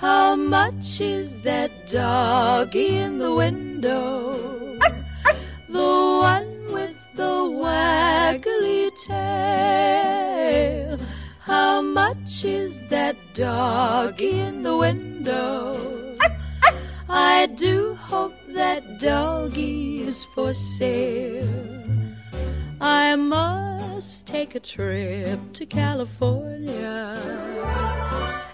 How much is that doggy in the window? The one with the waggly tail. How much is that doggy in the window? I do hope that doggy is for sale. Must take a trip to California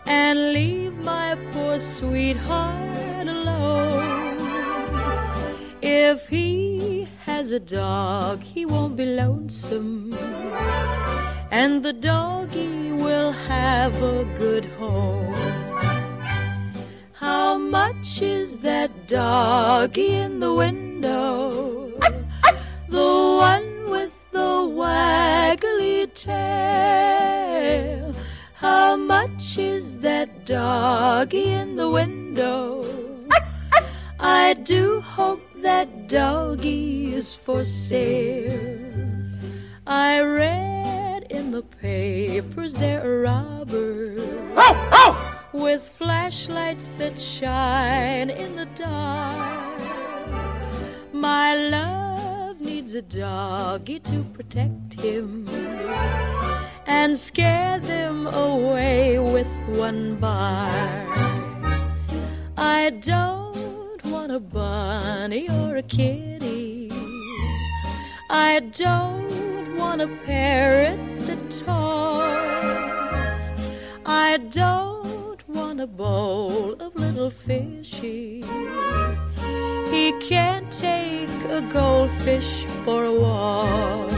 and leave my poor sweetheart alone. If he has a dog, he won't be lonesome, and the doggy will have a good home. How much is that doggy in the window? Doggy in the window? I do hope that doggy is for sale. I read in the papers there are robbers with flashlights that shine in the dark. My love needs a doggy to protect him and scare them away with one bark. I don't want a bunny or a kitty. I don't want a parrot that talks. I don't want a bowl of little fishies. He can't take a goldfish for a walk.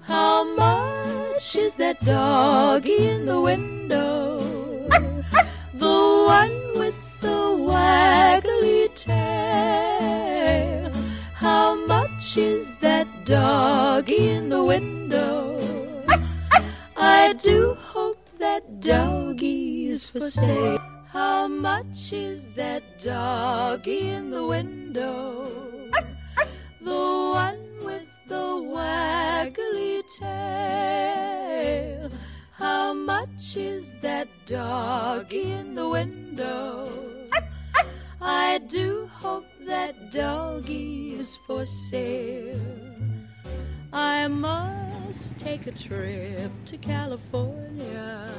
How much is that doggy in the window? The one How much is that doggy in the window? I do hope that doggy is for sale. How much is that doggy in the window? The one with the waggly tail. How much is that doggy in the window? I do hope that doggy is for sale. I must take a trip to California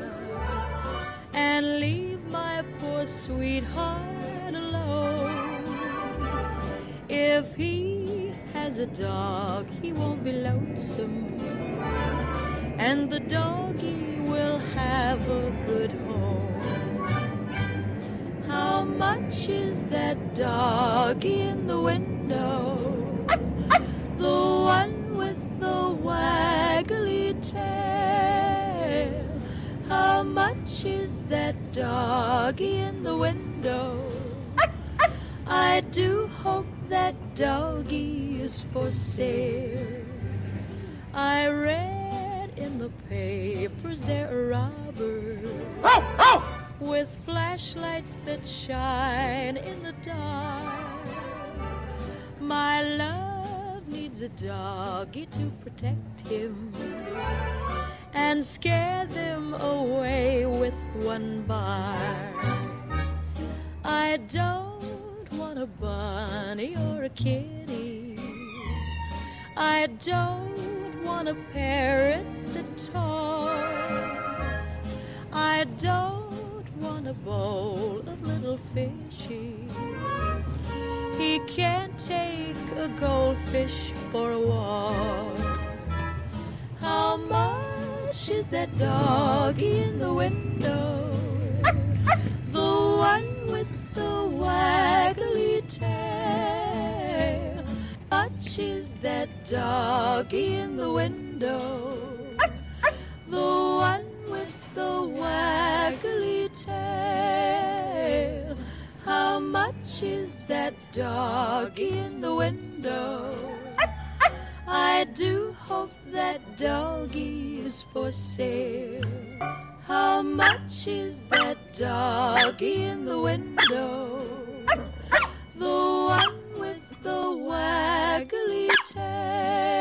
and leave my poor sweetheart alone. If he has a dog, he won't be lonesome, and the doggy will have a good home. How much is that doggy in the window? The one with the waggly tail. How much is that doggy in the window? I do hope that doggy is for sale. I read in the papers there are robbers with flashlights that shine in the dark. My love needs a doggy to protect him and scare them away with one bark. I don't want a bunny or a kitty. I don't want a parrot that talks. I don't want a bowl of little fishies. He can't take a goldfish for a walk. How much is that doggy in the window? The one with the waggly tail. Much is that doggy in the window? The is that doggy in the window? I do hope that doggy is for sale. How much is that doggy in the window? The one with the waggly tail.